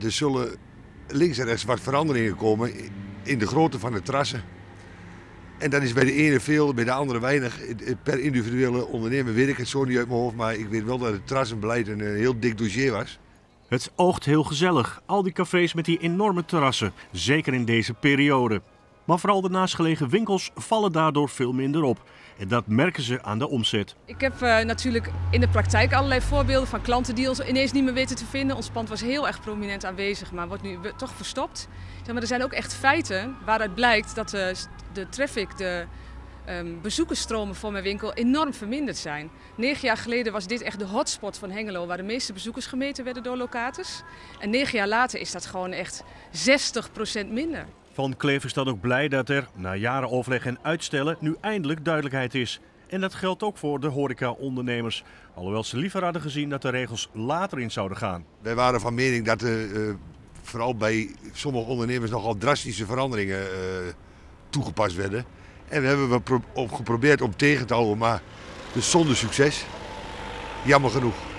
Er zullen links en rechts wat veranderingen komen in de grootte van de trassen. En dan is bij de ene veel, bij de andere weinig. Per individuele ondernemer weet ik het zo niet uit mijn hoofd, maar ik weet wel dat het trassenbeleid een heel dik dossier was. Het oogt heel gezellig, al die cafés met die enorme terrassen, zeker in deze periode. Maar vooral de naastgelegen winkels vallen daardoor veel minder op. En dat merken ze aan de omzet. Ik heb uh, natuurlijk in de praktijk allerlei voorbeelden van klanten die ons ineens niet meer weten te vinden. Ons pand was heel erg prominent aanwezig, maar wordt nu toch verstopt. Maar er zijn ook echt feiten waaruit blijkt dat de, de traffic, de um, bezoekersstromen voor mijn winkel enorm verminderd zijn. Negen jaar geleden was dit echt de hotspot van Hengelo, waar de meeste bezoekers gemeten werden door locatus. En negen jaar later is dat gewoon echt 60% minder. Van Kleef is dan ook blij dat er, na jaren overleg en uitstellen, nu eindelijk duidelijkheid is. En dat geldt ook voor de horeca-ondernemers. Alhoewel ze liever hadden gezien dat de regels later in zouden gaan. Wij waren van mening dat er uh, vooral bij sommige ondernemers nogal drastische veranderingen uh, toegepast werden. En we hebben we geprobeerd om tegen te houden, maar dus zonder succes. Jammer genoeg.